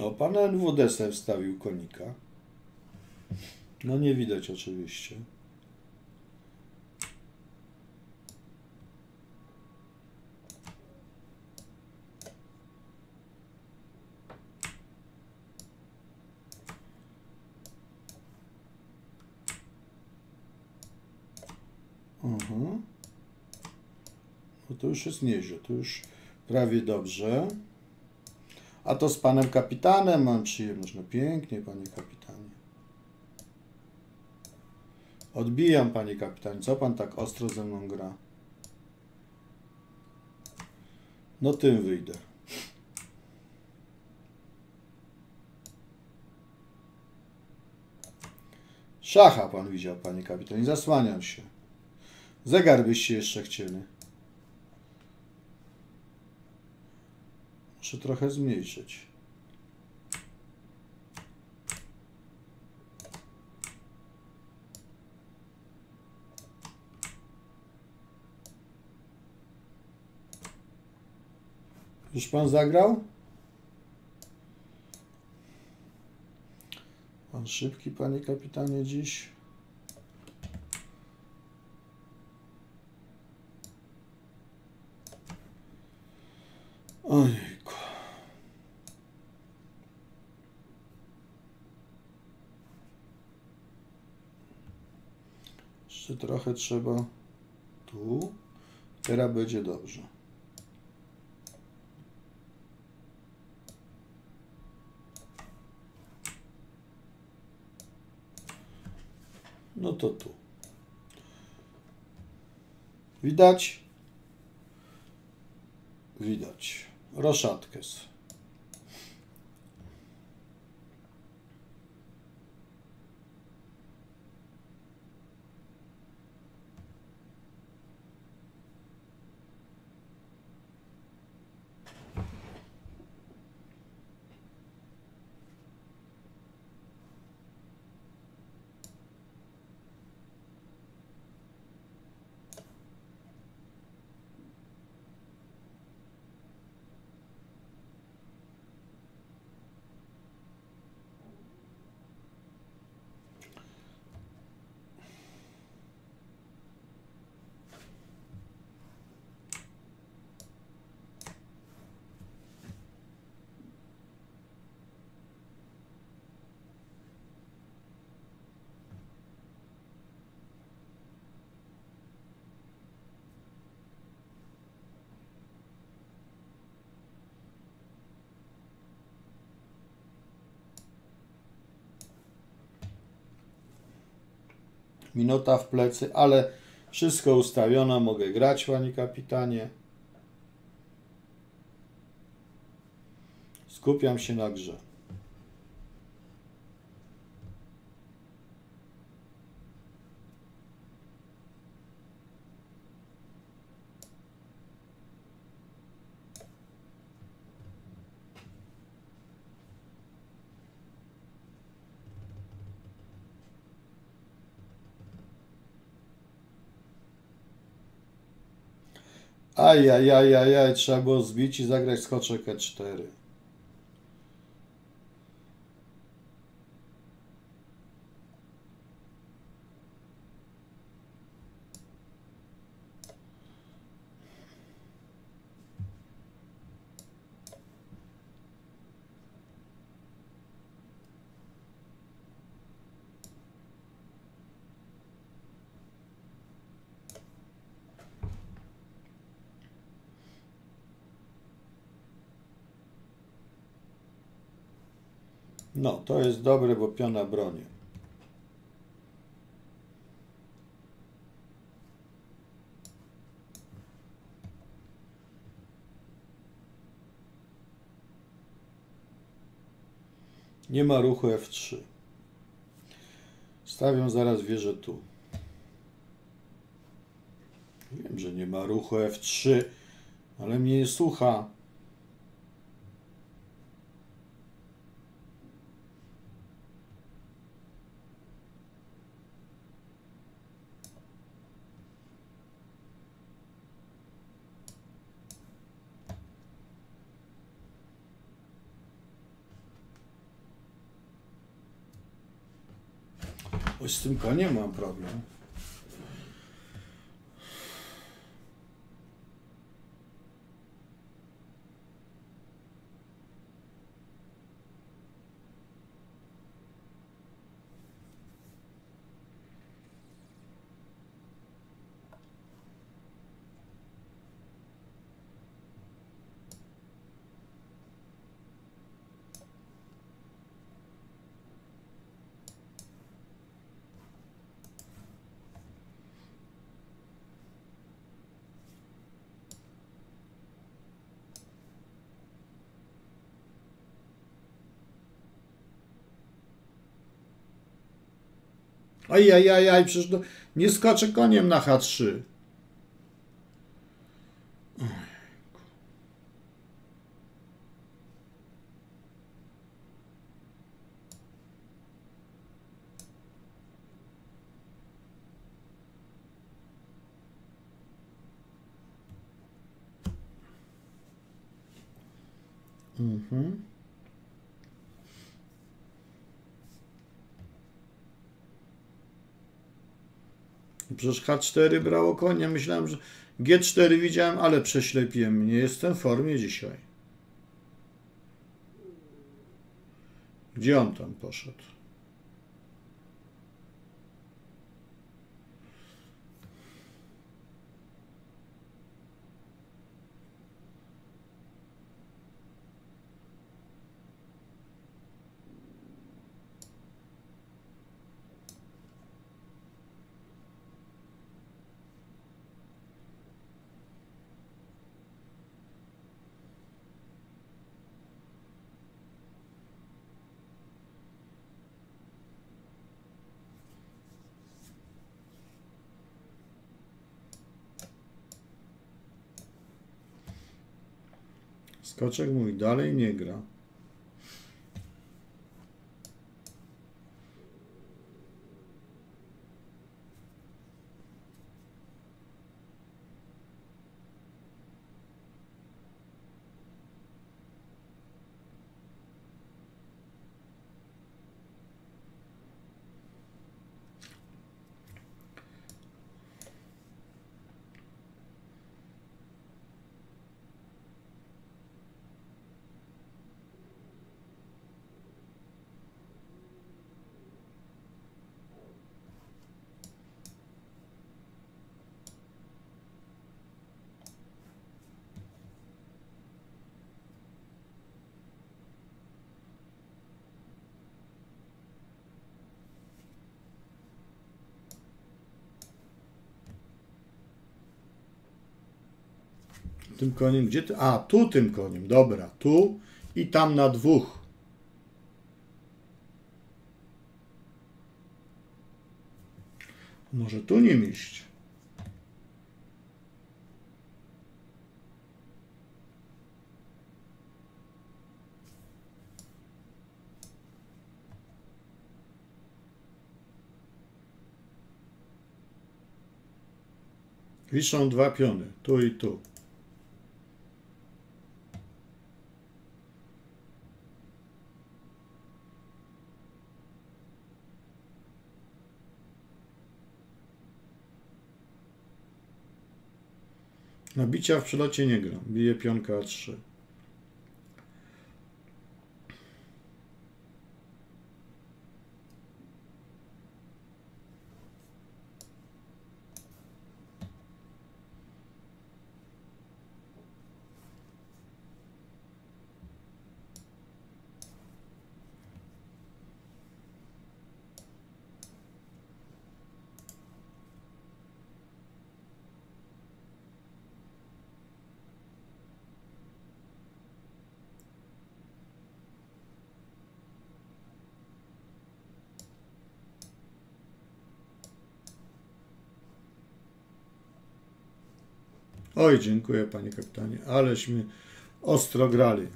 O, pan NWD se wstawił konika. No nie widać oczywiście. Mhm. No to już jest nieźle, to już prawie dobrze. A to z panem kapitanem mam przyjemność. No pięknie, panie kapitanie. Odbijam, panie kapitanie. Co pan tak ostro ze mną gra? No tym wyjdę. Szacha pan widział, panie kapitanie. Zasłaniam się. Zegar byście jeszcze chcieli. Muszę trochę zmniejszyć. Już pan zagrał? Pan szybki, panie kapitanie, dziś. Ojejku. Jeszcze trochę trzeba tu. Teraz będzie dobrze. No to tu. Widać? Widać. Roszatkes. Minuta w plecy, ale wszystko ustawione. Mogę grać, panie kapitanie. Skupiam się na grze. Ajajajajaj, trzeba było zbić i zagrać skoczek E4. No, to jest dobre, bo piona broni. Nie ma ruchu F3. Stawiam zaraz wieżę tu. Wiem, że nie ma ruchu F3, ale mnie nie słucha. Bo z tym koniem mam problem. Ajajajaj, przecież to nie skoczę koniem na H3. Mhm. Przecież H4 brało konia. Myślałem, że G4 widziałem, ale prześlepiłem. Nie jestem w formie dzisiaj. Gdzie on tam poszedł? Skoczek mój dalej nie gra. Tym koniem, gdzie ty? A, tu tym koniem, dobra, tu i tam na dwóch. Może tu nim iść. Wiszą dwa piony, tu i tu. Nabicia w przelocie nie gra. Bije pionka A3. Oj, dziękuję panie kapitanie, aleśmy ostro grali.